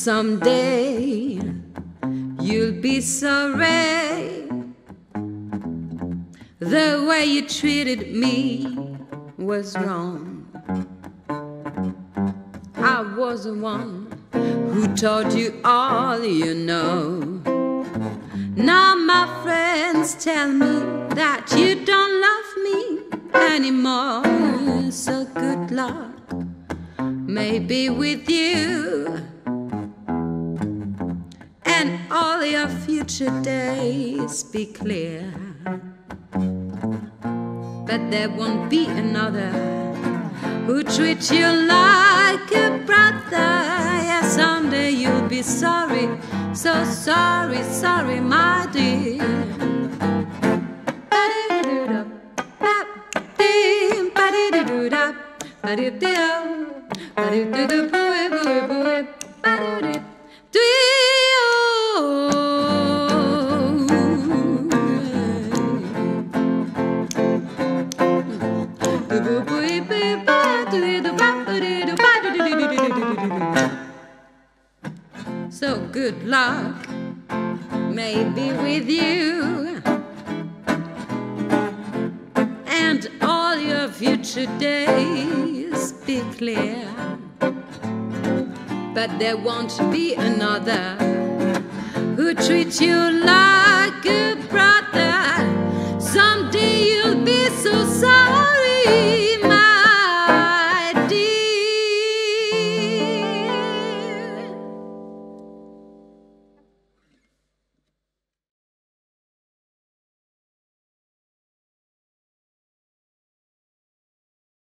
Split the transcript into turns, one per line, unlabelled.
Someday you'll be sorry. The way you treated me was wrong. I was the one who taught you all you know. Now my friends tell me that you don't love me anymore. So good luck, maybe with you. And all your future days be clear. But there won't be another who treats you like a brother. Yeah, someday you'll be sorry, so sorry, sorry, my dear. So good luck, maybe with you and all your future days be clear. But there won't be another who treats you like